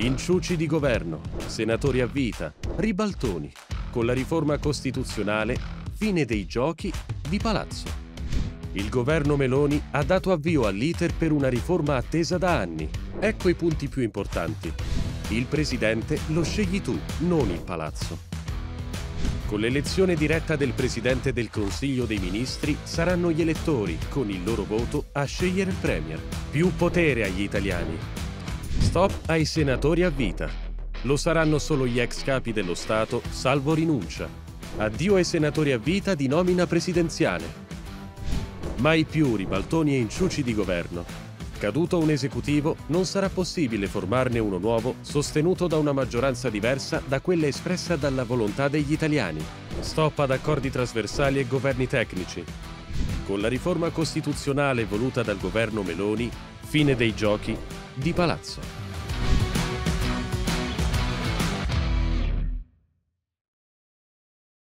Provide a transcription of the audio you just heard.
Inciuci di governo, senatori a vita, ribaltoni. Con la riforma costituzionale, fine dei giochi di palazzo. Il governo Meloni ha dato avvio all'iter per una riforma attesa da anni. Ecco i punti più importanti. Il presidente lo scegli tu, non il palazzo. Con l'elezione diretta del Presidente del Consiglio dei Ministri saranno gli elettori, con il loro voto, a scegliere il Premier. Più potere agli italiani. Stop ai senatori a vita. Lo saranno solo gli ex capi dello Stato, salvo rinuncia. Addio ai senatori a vita di nomina presidenziale. Mai più ribaltoni e inciuci di governo. Caduto un esecutivo, non sarà possibile formarne uno nuovo sostenuto da una maggioranza diversa da quella espressa dalla volontà degli italiani. Stop ad accordi trasversali e governi tecnici. Con la riforma costituzionale voluta dal governo Meloni, fine dei giochi di palazzo.